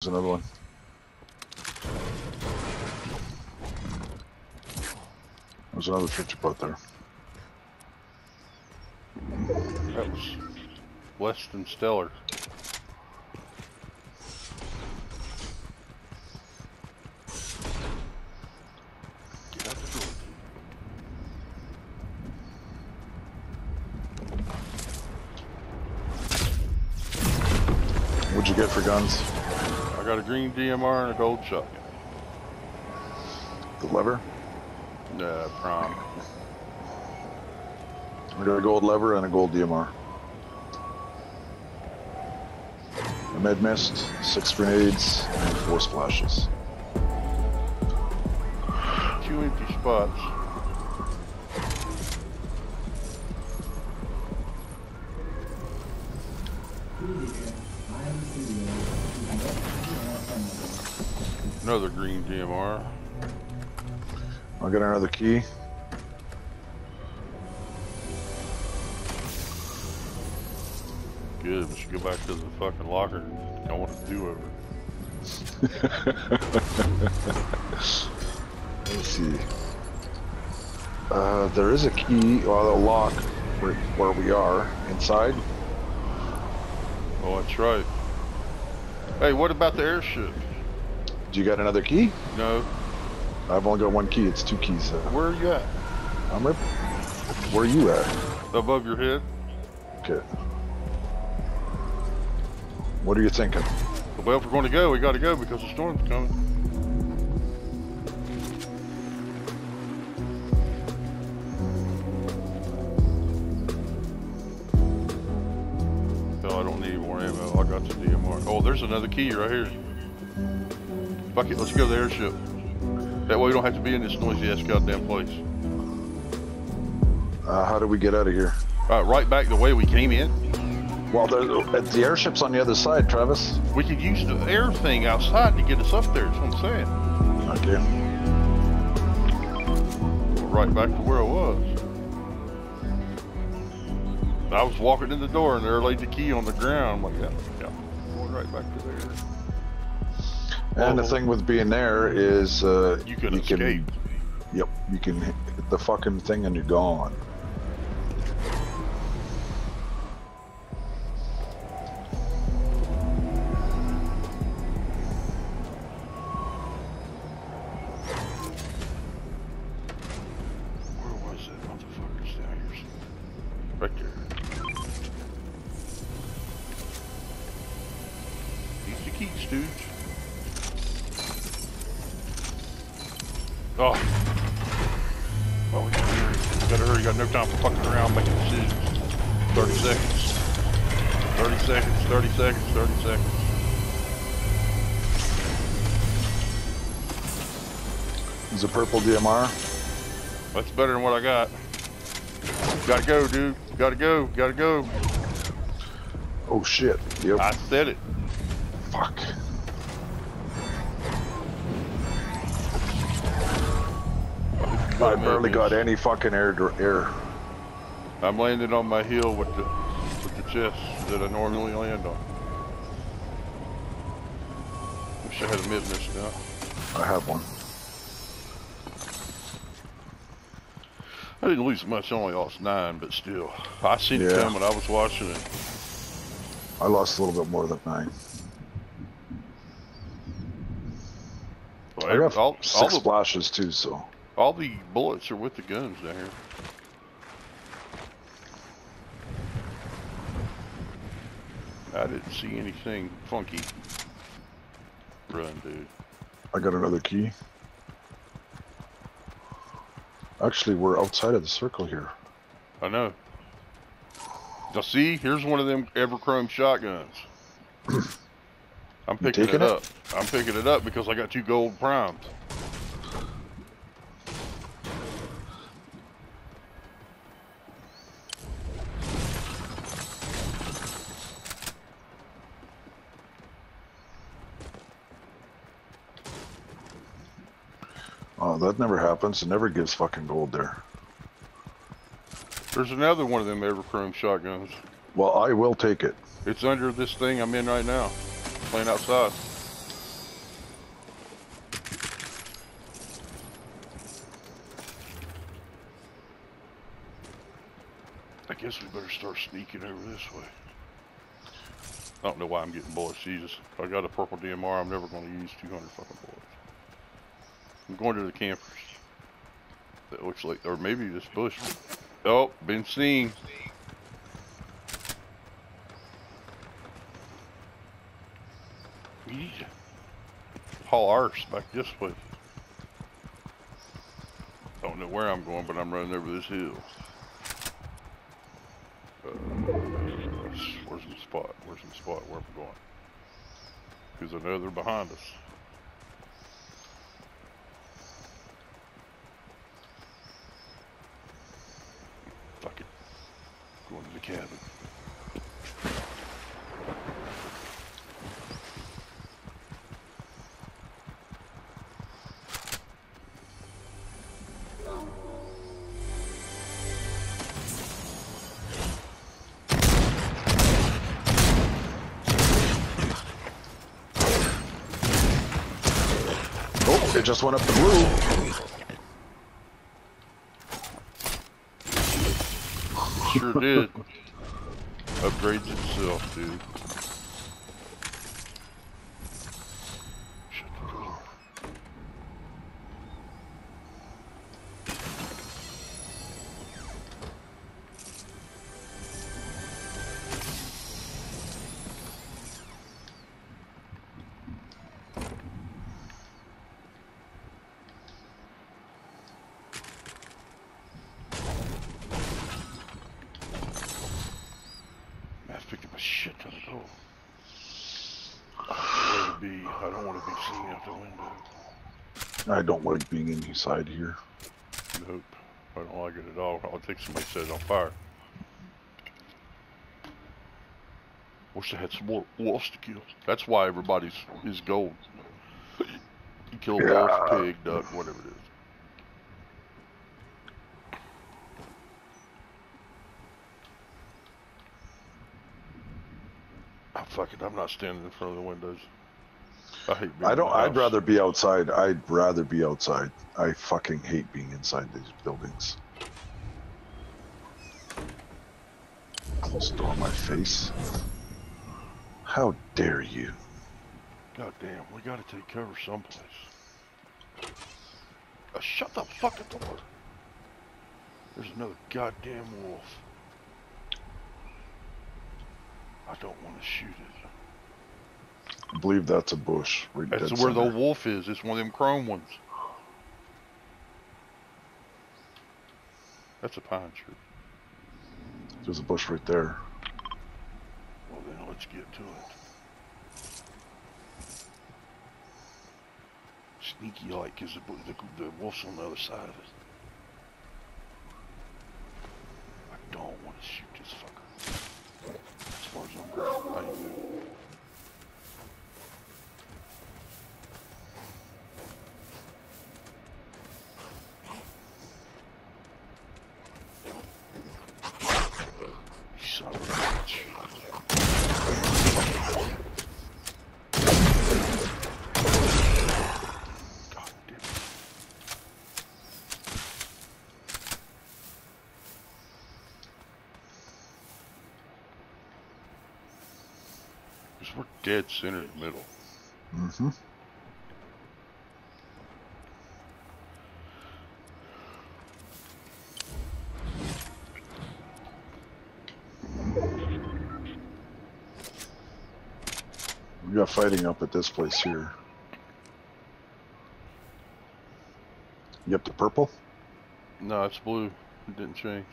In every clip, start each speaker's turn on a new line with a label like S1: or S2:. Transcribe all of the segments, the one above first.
S1: There's another one. There's another 50 pot there.
S2: That was less than stellar. Get out the door.
S1: What'd you get for guns?
S2: Got a green DMR and a gold shotgun.
S1: The lever?
S2: Nah, prime.
S1: I got a gold lever and a gold DMR. A med mist, six grenades, and four splashes.
S2: Two empty spots. Another green DMR.
S1: I'll get another key.
S2: Good. We should go back to the fucking locker. I want to do over.
S1: Let's see. Uh, there is a key, well, a lock where, where we are inside.
S2: Oh, that's right. Hey, what about the airship?
S1: You got another key?
S2: No.
S1: I've only got one key. It's two keys. Uh,
S2: Where are you at?
S1: I'm right. Where are you at?
S2: Above your head?
S1: Okay. What are you thinking?
S2: Well, if we're going to go, we got to go because the storm's coming. No, I don't need more ammo. I got the DMR. Oh, there's another key right here. Fuck it, let's go to the airship. That way we don't have to be in this noisy ass goddamn place.
S1: Uh, how do we get out of here?
S2: All right, back the way we came in.
S1: Well, uh, the airship's on the other side, Travis.
S2: We could use the air thing outside to get us up there. That's what I'm saying.
S1: Okay.
S2: right back to where I was. I was walking in the door and there laid the key on the ground. I'm like, yeah, yeah, going right back to there.
S1: And the
S2: Oh.
S1: thing with being there is, uh,
S2: You can escape.
S1: Yep, you can hit the fucking thing and you're gone.
S2: No time for fucking around making decisions. 30 seconds. 30 seconds, 30 seconds, 30 seconds.
S1: There's a purple DMR.
S2: That's better than what I got. Gotta go, dude. Gotta go. Gotta go.
S1: Oh shit. Yep.
S2: I said it.
S1: I barely got any fucking air. air.
S2: I'm landing on my heel with the with the chest that I normally land on. Wish I had a med mist now.
S1: I have one.
S2: I didn't lose much. I only lost nine, but still, I seen it coming. I was watching it.
S1: I lost a little bit more than nine.
S2: Well,
S1: I got
S2: all, all
S1: six
S2: the
S1: splashes too, so.
S2: All the bullets are with the guns down here. I didn't see anything funky. Run, dude.
S1: I got another key. Actually, we're outside of the circle here.
S2: I know. Now see, here's one of them Evochrome shotguns. I'm picking it,
S1: taking it?
S2: up. I'm picking it up because I got two gold primes.
S1: Never happens. It never gives fucking gold there.
S2: There's another one of them Evochrome shotguns.
S1: Well, I will take it.
S2: It's under this thing I'm in right now. Playing outside. I guess we better start sneaking over this way. I don't know why I'm getting bullets, Jesus. I got a purple DMR, I'm never going to use 200 fucking bullets. I'm going to the campers. That looks like, or maybe this bush. Oh, been seen. Haul ours back this way. Don't know where I'm going, but I'm running over this hill. Uh, where's the spot? Where's the spot where I'm going? Because I know they're behind us. Fuck it. Going to the cabin.
S1: Oh, it just went up the blue.
S2: Sure did. Upgrades itself, dude. I don't want to be seen out the window.
S1: I don't like being inside here.
S2: Nope. I don't like it at all. I'll take somebody set it on fire. Wish I had some more wolves to kill. That's why everybody's is gold. You kill a wolf, pig, duck, whatever it is. Fuck it. I'm not standing in front of the windows. I
S1: I don't. I'd rather be outside. I'd rather be outside. I fucking hate being inside these buildings. Close the door on my face. How dare you?
S2: God damn, we gotta take cover someplace. Uh, shut the fucking door. There's another goddamn wolf. I don't want to shoot it.
S1: I believe that's a bush. Right
S2: That's where the wolf is. It's one of them chrome ones. That's a pine tree.
S1: There's a bush right there.
S2: Well then, let's get to it. Sneaky like, cause the, the, the wolf's on the other side of it. I don't want to shoot this fucker. As far as I'm concerned, I ain't moving. You son of a bitch. God damn it. Because we're dead center in the middle.
S1: Mm-hmm. We got fighting up at this place here. You up to purple?
S2: No, it's blue. It didn't change.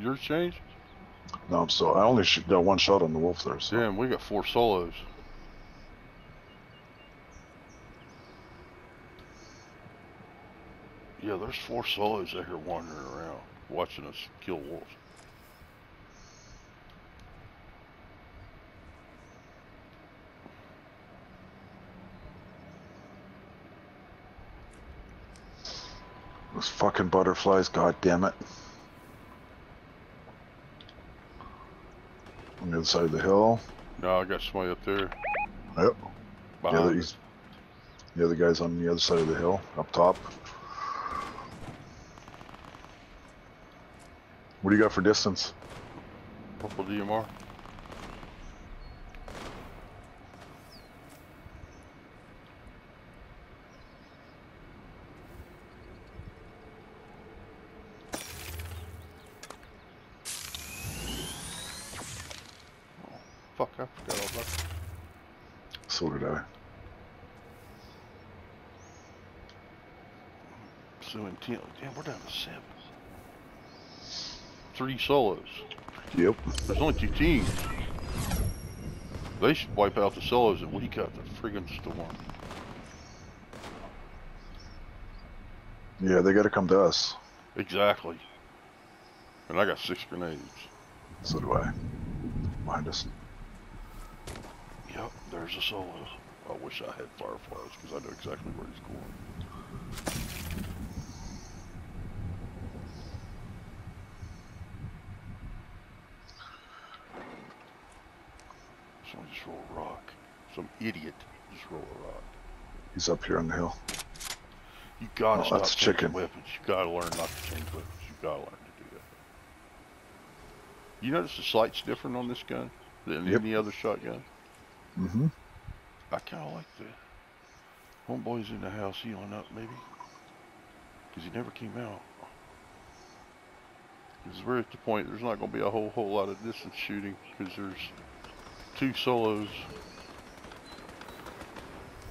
S2: Yours changed?
S1: No, I'm still. I only got one shot on the wolf there. So.
S2: Damn, we got four solos. Yeah, there's four solos out here wandering around, watching us kill wolves.
S1: Those fucking butterflies, god damn it. On the other side of the hill.
S2: No, I got somebody up there.
S1: Yep. The other, the other guy's on the other side of the hill, up top. What do you got for distance?
S2: Purple DMR. Oh, fuck, I forgot all about that.
S1: So did I.
S2: So. Damn, we're down to seven. Three solos.
S1: Yep.
S2: There's only two teams. They should wipe out the solos and we got the friggin' storm.
S1: Yeah, they gotta come to us.
S2: Exactly. And I got six grenades.
S1: So do I. Behind us.
S2: Yep, there's a solo. I wish I had fireflies because I know exactly where he's going. Someone just roll a rock. Some idiot just roll a rock.
S1: He's up here on the hill.
S2: You gotta
S1: Oh,
S2: stop
S1: that's chicken.
S2: weapons. You gotta learn not to change weapons. You gotta learn to do that. You notice the sight's different on this gun than
S1: Yep.
S2: any other shotgun?
S1: Mm-hmm.
S2: I kind of like that. Homeboy's in the house healing up, maybe. Because he never came out. Because we're at the point, there's not going to be a whole whole lot of distance shooting. Because there's two solos.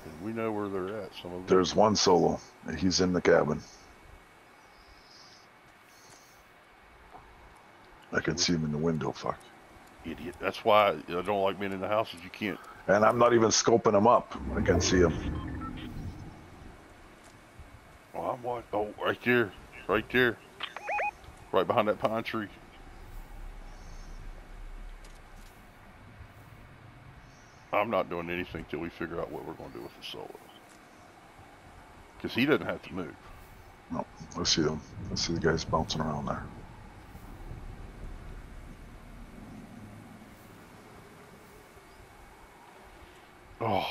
S2: And we know where they're at, some of them.
S1: There's one solo. He's in the cabin. I can see him in the window, fuck.
S2: Idiot. That's why I don't like being in the houses. You can't.
S1: And I'm not even scoping him up. I can see him.
S2: Oh, I'm what? Oh, right there. Right there. Right behind that pine tree. I'm not doing anything till we figure out what we're going to do with the solo. Because he doesn't have to move.
S1: No, I see them. I see the guys bouncing around there.
S2: Oh.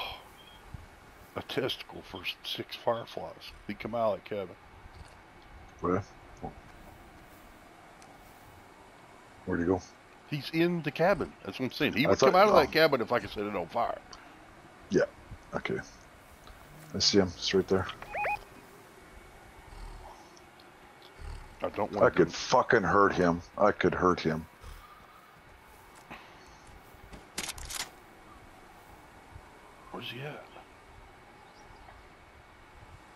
S2: A testicle for six fireflies. He come out of that cabin.
S1: Where? Where'd he go?
S2: He's in the cabin. That's what I'm saying. He
S1: I
S2: would
S1: thought-
S2: come out of
S1: oh.
S2: that cabin if I could set it on fire. Yeah.
S1: Okay. I see him. It's right there.
S2: I don't
S1: I
S2: want to.
S1: I could fucking hurt him. I could hurt him.
S2: Where's he at?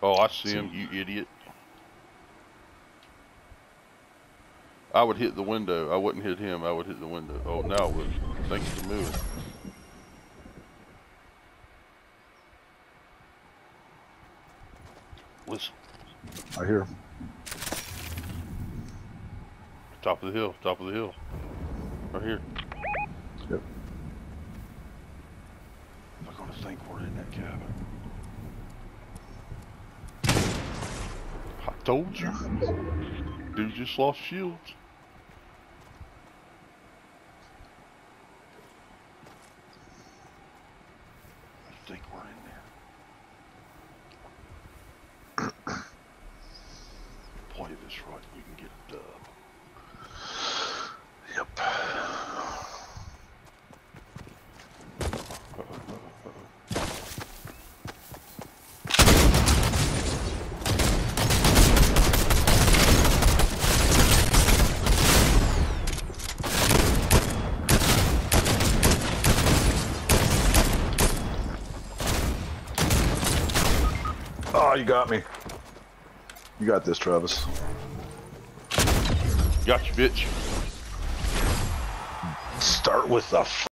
S2: Oh, I see him, you idiot. I would hit the window. I wouldn't hit him. I would hit the window. Oh, now I would. Thanks for moving. Listen,
S1: I hear him.
S2: top of the hill, top of the hill. Right here.
S1: Yep.
S2: They're gonna think we're in that cabin. I told you. Dude just lost shields. I think we're in there. Play this right, we can get a dub.
S1: Yep. Oh, you got me. You got this, Travis.
S2: Got you, bitch.
S1: Start with the